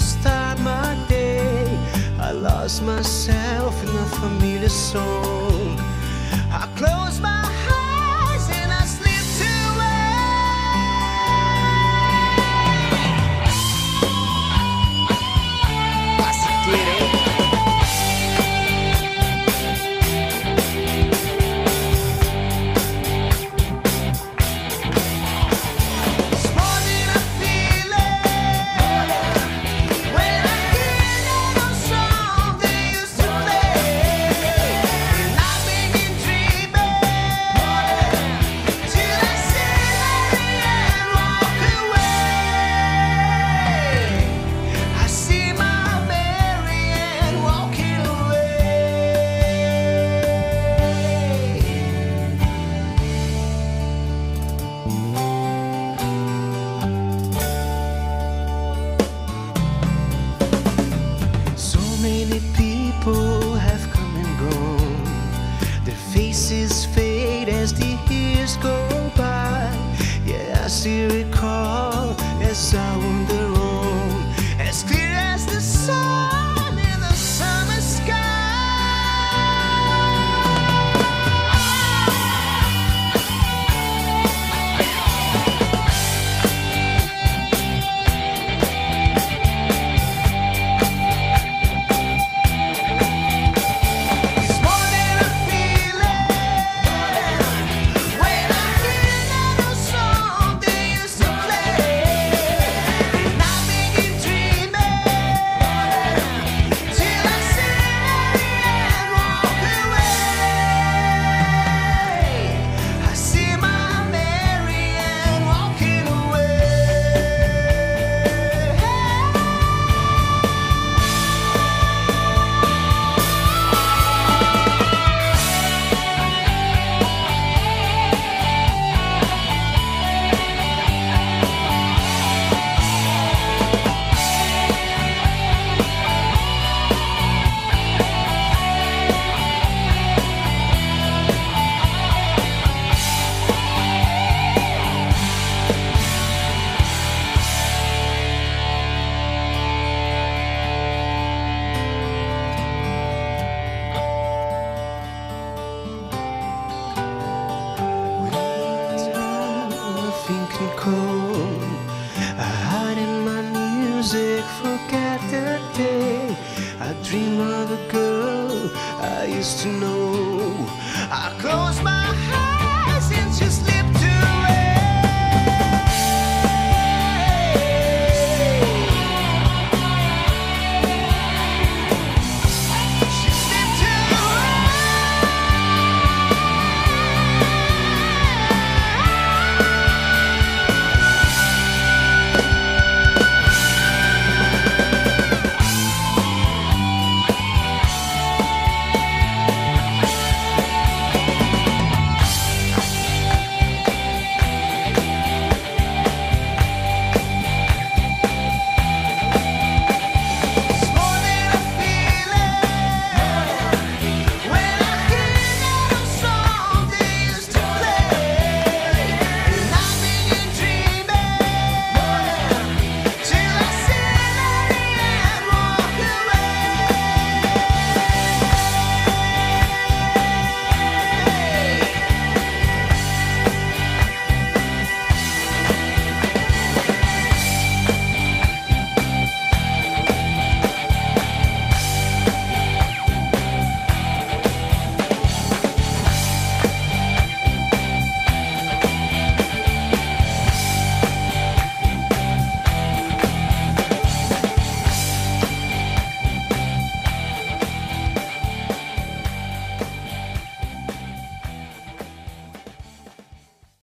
start my day. I lost myself in a familiar song. I close my So many people have come and gone. Their faces fade as the years go by. Recall as I music, forget the day. I dream of a girl I used to know